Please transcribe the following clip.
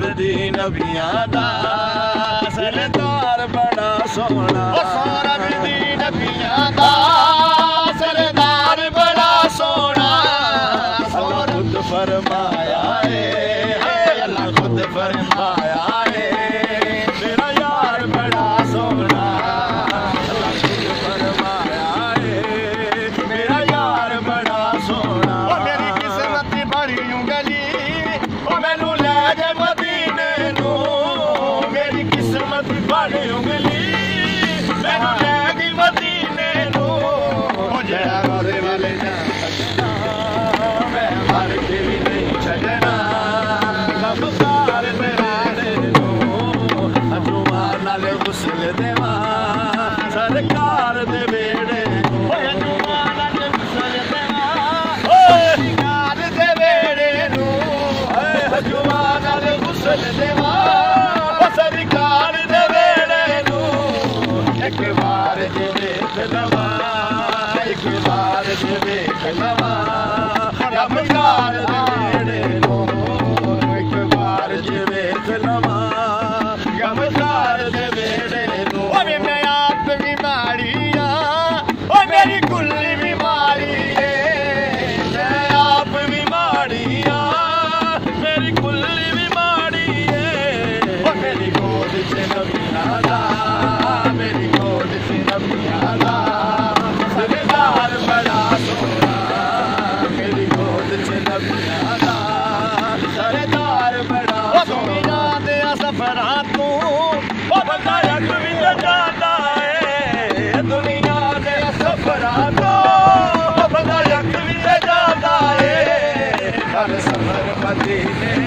दीन मियादा सरदार बड़ा सोना सौ रु दीना सरदार बड़ा सोना सौर ख़ुदि फरमाया ख़ुदि फरमाया गुसल दवा सरकार देड़े मुसलेड़ेवार मुसल दवा सरकार जे बेड़ेबार जे वेठा हिकु बार जे वेठां रम ॻालेबार जे ਦੇ ਵੇੜੇ ਤੋਂ ਓਏ ਮੈਂ ਆਪ ਵੀ ਮਾੜੀ ਆ ਓ ਮੇਰੀ ਕੁੱਲੀ ਵੀ ਮਾੜੀ ਏ ਮੈਂ ਆਪ ਵੀ ਮਾੜੀ ਆ ਮੇਰੀ ਕੁੱਲੀ ਵੀ ਮਾੜੀ ਏ ਓ ਮੇਰੀ ਗੋਦ ਚ ਨਵੀਂ ਰਾਦਾ रा लक बि जादा